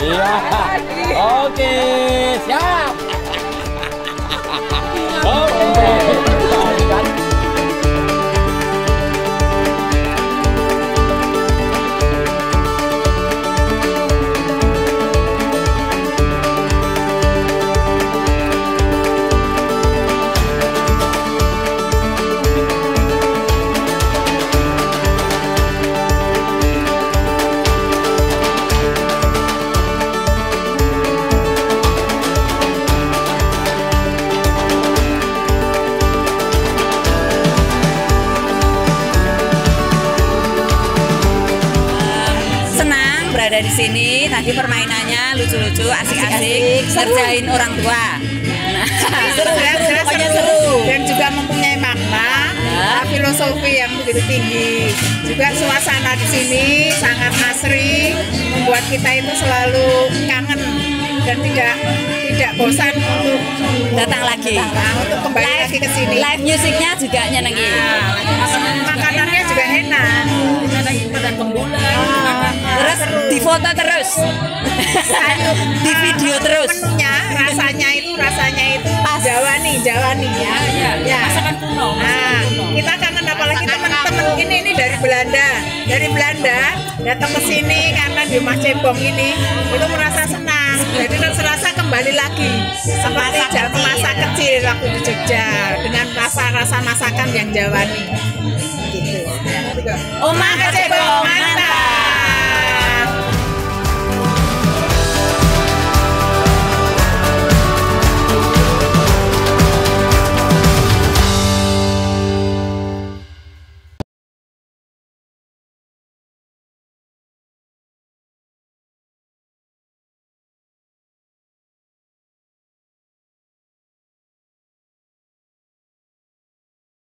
Oke, siap. Berada di sini. Tadi permainannya lucu-lucu, asik-asik, ngerjain orang tua. Nah, seru, seru, seru, seru. dan juga mempunyai makna filosofi yang begitu tinggi juga suasana di sini sangat asri membuat kita itu selalu kangen dan tidak tidak bosan untuk datang lagi. nah, untuk kembali lagi ke sini Live musiknya juga nyenengin. Nah, difoto terus, di video terus. menunya rasanya itu rasanya itu Jawani Jawani ya. Ya. Masakan kuno nah kita kangen apalagi teman-teman ini ini dari Belanda. Dari Belanda datang ke sini karena di rumah cebong ini itu merasa senang. Jadi serasa kembali lagi. Seperti jam masa kecil waktu di Jogja dengan rasa-rasa masakan yang Jawani gitu. Oma kecebong, mantap.